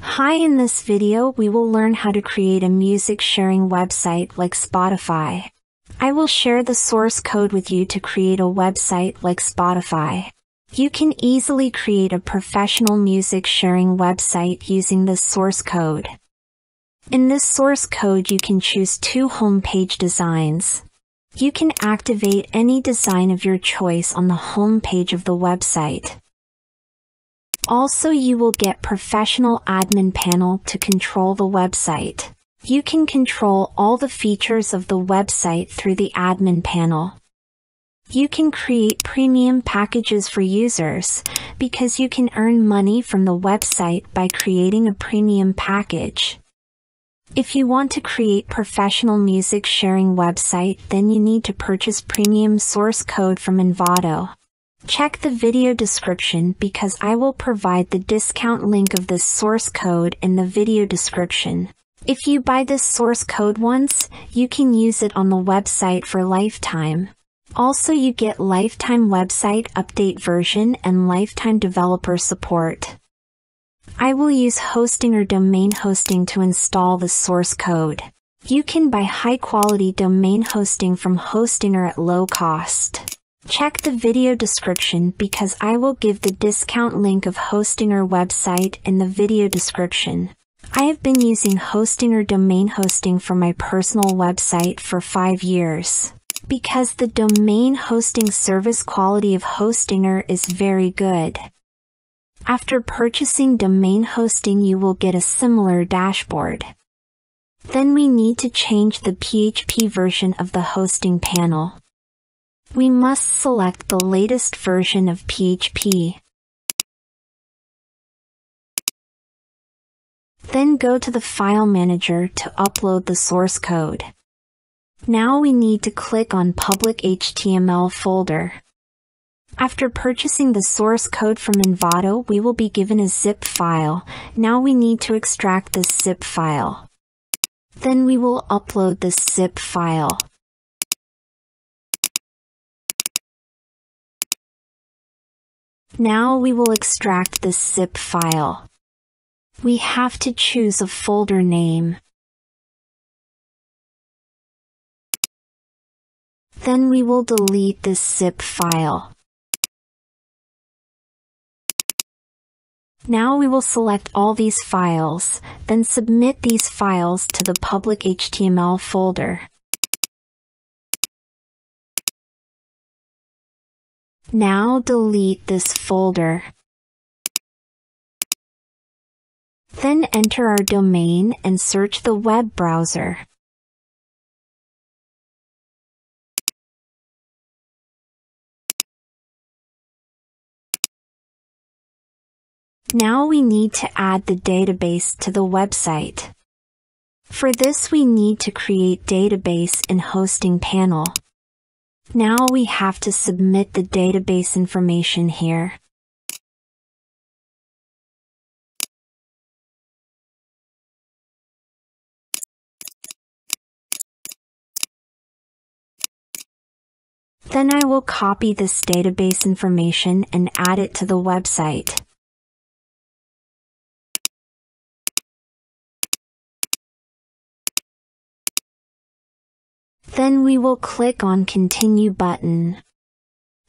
Hi in this video we will learn how to create a music sharing website like Spotify. I will share the source code with you to create a website like Spotify. You can easily create a professional music sharing website using this source code. In this source code you can choose two homepage designs. You can activate any design of your choice on the homepage of the website. Also you will get professional admin panel to control the website. You can control all the features of the website through the admin panel. You can create premium packages for users because you can earn money from the website by creating a premium package. If you want to create professional music sharing website then you need to purchase premium source code from Envato. Check the video description because I will provide the discount link of this source code in the video description. If you buy this source code once, you can use it on the website for lifetime. Also you get lifetime website update version and lifetime developer support. I will use hosting or domain hosting to install the source code. You can buy high quality domain hosting from Hostinger at low cost. Check the video description because I will give the discount link of Hostinger website in the video description. I have been using Hostinger domain hosting for my personal website for 5 years. Because the domain hosting service quality of Hostinger is very good. After purchasing domain hosting you will get a similar dashboard. Then we need to change the PHP version of the hosting panel. We must select the latest version of PHP. Then go to the File Manager to upload the source code. Now we need to click on Public HTML folder. After purchasing the source code from Envato, we will be given a zip file. Now we need to extract this zip file. Then we will upload this zip file. Now we will extract this zip file. We have to choose a folder name. Then we will delete this zip file. Now we will select all these files, then submit these files to the public HTML folder. Now delete this folder. Then enter our domain and search the web browser. Now we need to add the database to the website. For this we need to create database in hosting panel. Now we have to submit the database information here. Then I will copy this database information and add it to the website. Then we will click on Continue button.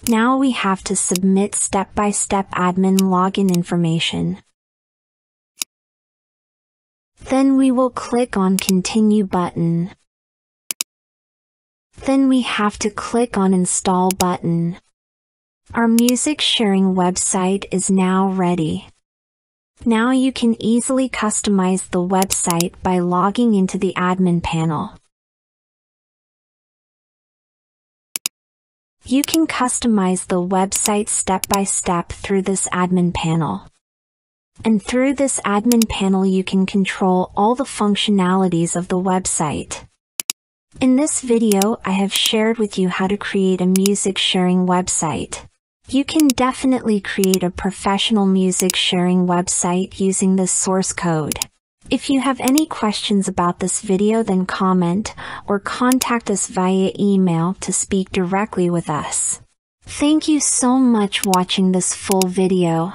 Now we have to submit step-by-step -step admin login information. Then we will click on Continue button. Then we have to click on Install button. Our music sharing website is now ready. Now you can easily customize the website by logging into the admin panel. You can customize the website step by step through this admin panel. And through this admin panel you can control all the functionalities of the website. In this video I have shared with you how to create a music sharing website. You can definitely create a professional music sharing website using this source code. If you have any questions about this video then comment or contact us via email to speak directly with us. Thank you so much for watching this full video.